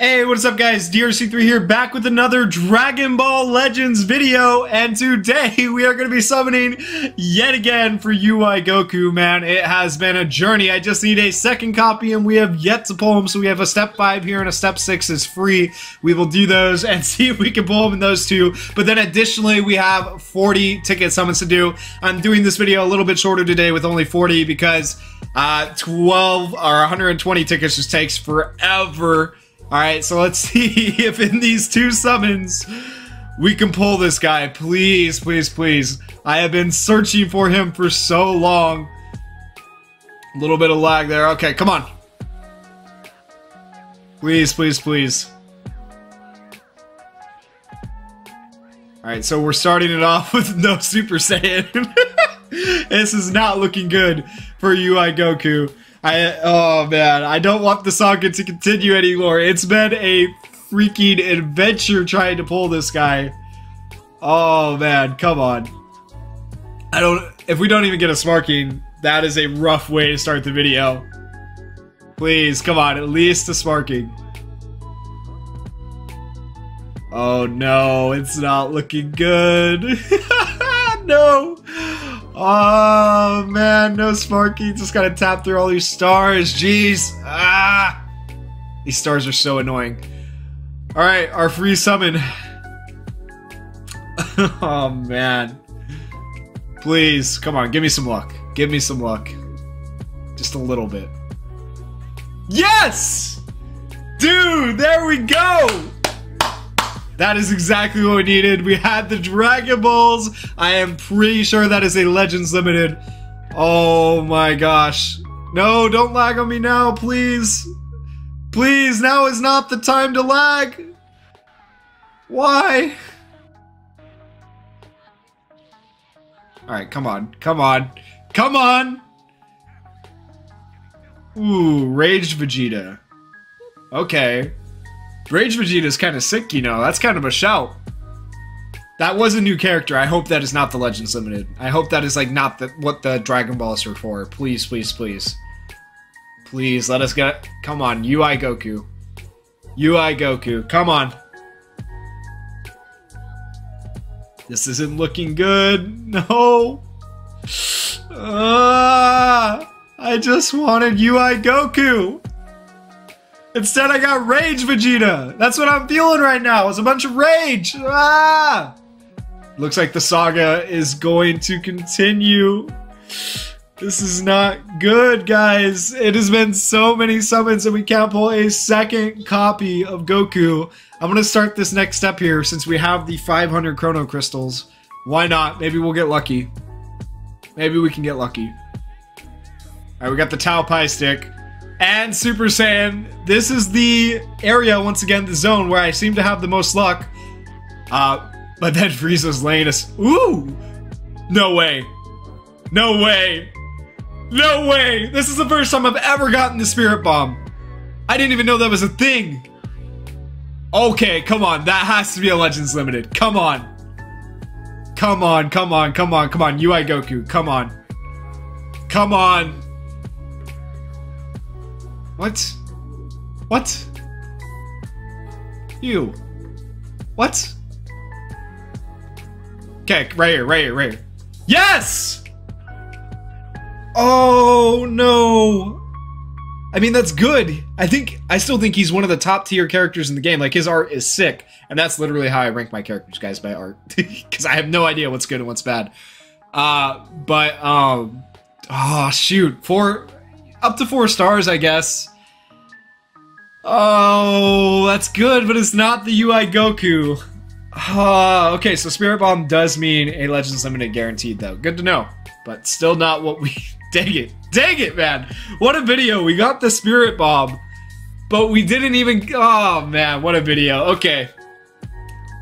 Hey, what's up guys? DRC3 here, back with another Dragon Ball Legends video, and today we are going to be summoning yet again for UI Goku, man. It has been a journey. I just need a second copy, and we have yet to pull him, so we have a step 5 here and a step 6 is free. We will do those and see if we can pull them in those two, but then additionally we have 40 ticket summons to do. I'm doing this video a little bit shorter today with only 40 because uh, 12 or 120 tickets just takes forever Alright, so let's see if in these two summons we can pull this guy. Please, please, please. I have been searching for him for so long. A little bit of lag there. Okay, come on. Please, please, please. Alright, so we're starting it off with no Super Saiyan. this is not looking good for UI Goku. I oh man, I don't want the saga to continue anymore. It's been a freaking adventure trying to pull this guy. Oh man, come on. I don't if we don't even get a Sparking, that is a rough way to start the video. Please, come on, at least a Sparking. Oh no, it's not looking good. no. Oh man, no Sparky. Just gotta tap through all these stars. Jeez. Ah! These stars are so annoying. Alright, our free summon. oh man. Please, come on, give me some luck. Give me some luck. Just a little bit. Yes! Dude, there we go! That is exactly what we needed. We had the Dragon Balls. I am pretty sure that is a Legends Limited. Oh my gosh. No, don't lag on me now, please. Please, now is not the time to lag. Why? Alright, come on. Come on. Come on! Ooh, Raged Vegeta. Okay. Rage Vegeta's kind of sick, you know. That's kind of a shout. That was a new character. I hope that is not the Legends Limited. I hope that is like not the what the Dragon Balls are for. Please, please, please. Please, let us get Come on, UI Goku. UI Goku. Come on. This isn't looking good. No. Uh, I just wanted UI Goku. Instead, I got Rage Vegeta. That's what I'm feeling right now. It's a bunch of rage. Ah! Looks like the saga is going to continue. This is not good, guys. It has been so many summons and we can't pull a second copy of Goku. I'm going to start this next step here since we have the 500 Chrono Crystals. Why not? Maybe we'll get lucky. Maybe we can get lucky. Alright, we got the Tao Pai stick and Super Saiyan. This is the area, once again, the zone where I seem to have the most luck. Uh, but then Frieza's laying us. Ooh! No way. No way. No way! This is the first time I've ever gotten the Spirit Bomb. I didn't even know that was a thing. Okay, come on. That has to be a Legends Limited. Come on. Come on, come on, come on, come on. UI Goku, come on. Come on. What? What? You. What? Okay, right here, right here, right here. Yes! Oh, no. I mean, that's good. I think, I still think he's one of the top tier characters in the game. Like, his art is sick. And that's literally how I rank my characters, guys, by art. Because I have no idea what's good and what's bad. Uh, but, um, oh, shoot. Four, up to four stars, I guess. Oh, that's good, but it's not the UI Goku. Uh, okay, so Spirit Bomb does mean a Legends Limited guaranteed, though. Good to know, but still not what we... Dang it. Dang it, man. What a video. We got the Spirit Bomb, but we didn't even... Oh, man, what a video. Okay.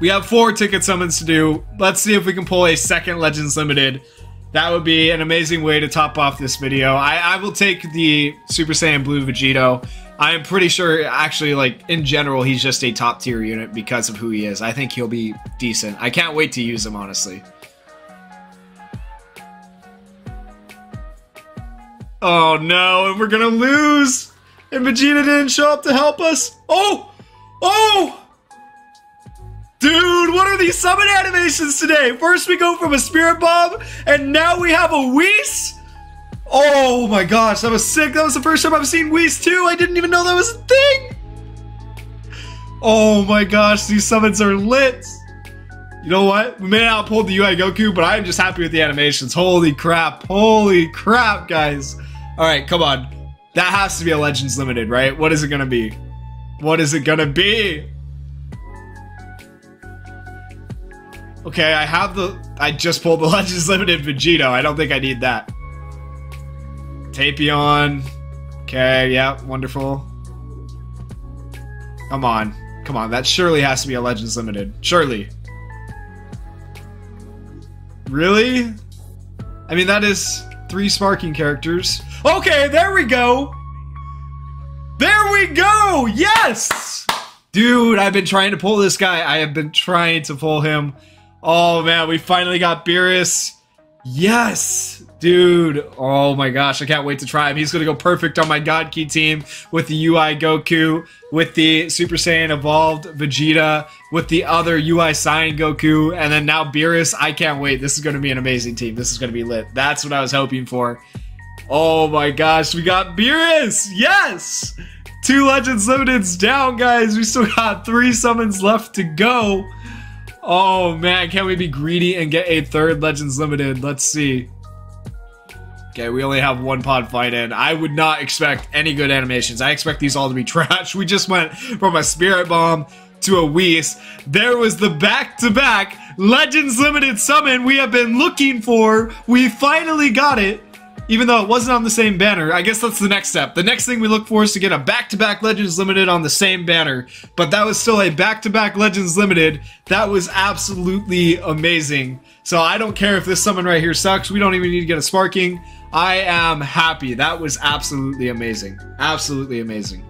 We have four ticket summons to do. Let's see if we can pull a second Legends Limited. That would be an amazing way to top off this video. I, I will take the Super Saiyan Blue Vegito. I am pretty sure, actually, like, in general, he's just a top tier unit because of who he is. I think he'll be decent. I can't wait to use him, honestly. Oh no, and we're gonna lose! And Vegeta didn't show up to help us! Oh! Oh! Dude, what are these summon animations today? First we go from a Spirit Bomb, and now we have a Whis? Oh my gosh, that was sick. That was the first time I've seen Whis too. I didn't even know that was a thing. Oh my gosh, these summons are lit. You know what? We may not pull the UI Goku, but I'm just happy with the animations. Holy crap. Holy crap, guys. All right, come on. That has to be a Legends Limited, right? What is it going to be? What is it going to be? Okay, I have the... I just pulled the Legends Limited Vegito. I don't think I need that. Tapion. Okay, yeah, wonderful. Come on. Come on, that surely has to be a Legends Limited. Surely. Really? I mean, that is three sparking characters. Okay, there we go! There we go! Yes! Dude, I've been trying to pull this guy. I have been trying to pull him. Oh man, we finally got Beerus. Yes! Dude, oh my gosh, I can't wait to try him. He's gonna go perfect on my God Ki team with the UI Goku, with the Super Saiyan Evolved Vegeta, with the other UI Saiyan Goku, and then now Beerus. I can't wait. This is gonna be an amazing team. This is gonna be lit. That's what I was hoping for. Oh my gosh, we got Beerus! Yes! Two Legends Limiteds down, guys. We still got three summons left to go. Oh man, can we be greedy and get a third Legends Limited? Let's see. Okay, we only have one pod fight in. I would not expect any good animations. I expect these all to be trash. We just went from a Spirit Bomb to a Whis. There was the back-to-back -back Legends Limited summon we have been looking for. We finally got it. Even though it wasn't on the same banner, I guess that's the next step. The next thing we look for is to get a back-to-back -back Legends Limited on the same banner. But that was still a back-to-back -back Legends Limited. That was absolutely amazing. So I don't care if this summon right here sucks. We don't even need to get a Sparking. I am happy. That was absolutely amazing. Absolutely amazing.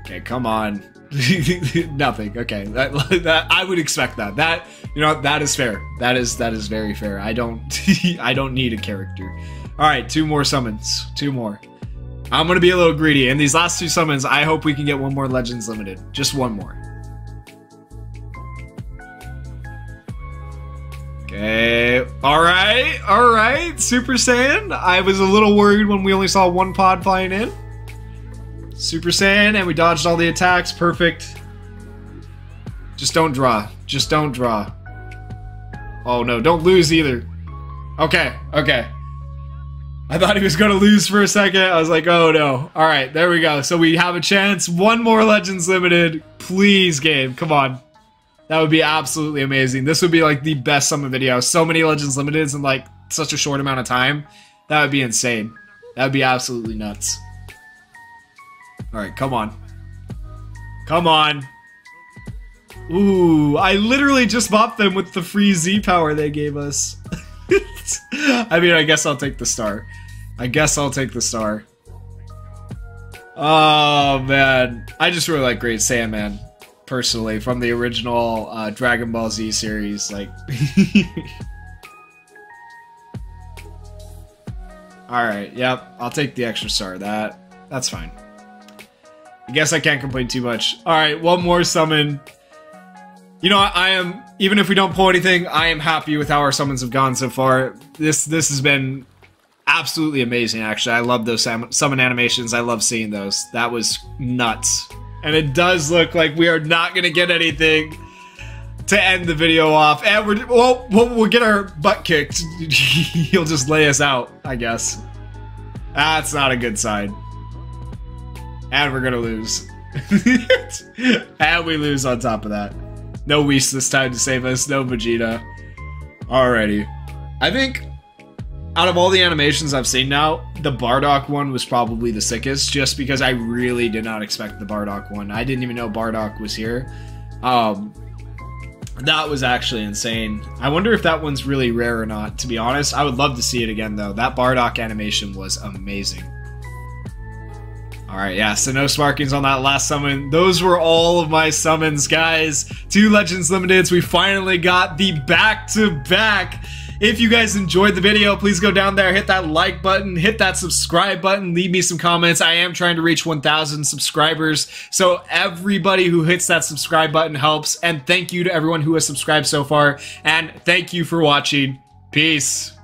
Okay, come on. Nothing. Okay, that, that I would expect that. That you know that is fair. That is that is very fair. I don't I don't need a character. All right, two more summons. Two more. I'm gonna be a little greedy. In these last two summons, I hope we can get one more Legends Limited. Just one more. Okay. All right. All right. Super Saiyan. I was a little worried when we only saw one pod flying in. Super Saiyan, and we dodged all the attacks. Perfect. Just don't draw. Just don't draw. Oh no, don't lose either. Okay, okay. I thought he was going to lose for a second. I was like, oh no. All right, there we go. So we have a chance. One more Legends Limited. Please, game. Come on. That would be absolutely amazing. This would be like the best summon video. So many Legends Limiteds in like such a short amount of time. That would be insane. That would be absolutely nuts. Alright, come on. Come on. Ooh, I literally just bought them with the free Z power they gave us. I mean, I guess I'll take the star. I guess I'll take the star. Oh, man. I just really like Great Saiyaman personally from the original uh, Dragon Ball Z series. Like, all right, yep, I'll take the extra star. That that's fine. I guess I can't complain too much. All right, one more summon. You know, I am even if we don't pull anything, I am happy with how our summons have gone so far. This this has been absolutely amazing. Actually, I love those summon animations. I love seeing those. That was nuts. And it does look like we are not going to get anything to end the video off. And we're, well, we'll get our butt kicked. He'll just lay us out, I guess. That's not a good sign. And we're to lose. and we lose on top of that. No Whis this time to save us. No Vegeta. Alrighty. I think out of all the animations I've seen now, the Bardock one was probably the sickest, just because I really did not expect the Bardock one. I didn't even know Bardock was here. Um, that was actually insane. I wonder if that one's really rare or not, to be honest. I would love to see it again, though. That Bardock animation was amazing. Alright, yeah, so no sparkings on that last summon. Those were all of my summons, guys. Two Legends Limiteds. We finally got the back-to-back If you guys enjoyed the video, please go down there, hit that like button, hit that subscribe button, leave me some comments. I am trying to reach 1,000 subscribers, so everybody who hits that subscribe button helps. And thank you to everyone who has subscribed so far, and thank you for watching. Peace.